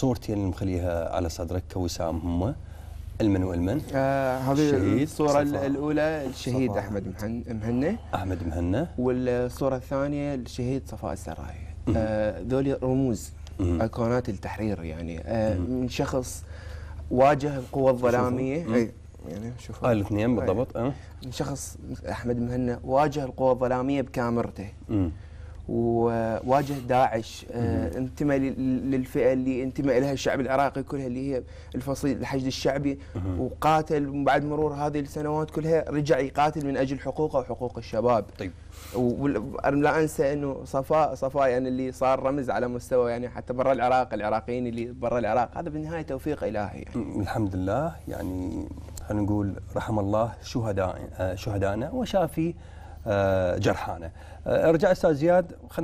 صورتين اللي مخليها على صدرك كوسام هم. المن والمن. آه هذه الصورة. الأولى الشهيد صفاء. أحمد مهن- مهنا أحمد مهنا والصورة الثانية الشهيد صفاء السراي. آه ذولي رموز. مم. أيقونات التحرير يعني. آه من شخص واجه القوى الظلامية. أي يعني شوفوا. آه الاثنين بالضبط آه. من شخص أحمد مهنا واجه القوى الظلامية بكاميرته. مم. وواجه داعش آه، انتمى لل- للفئة اللي انتمى اليها الشعب العراقي كلها اللي هي الفصيل الحشد الشعبي. وقاتل بعد مرور هذه السنوات كلها رجع يقاتل من أجل حقوقه وحقوق الشباب. طيب. ولا أنسى إنه صفاء صفاء يعني اللي صار رمز على مستوى يعني حتى برا العراق العراقيين اللي برا العراق. هذا بالنهاية توفيق إلهي يعني. الحمد لله. يعني خلينا نقول رحم الله شهداء آه، شهدائنا وشافي آه، جرحانا آه، ارجع أستاذ زياد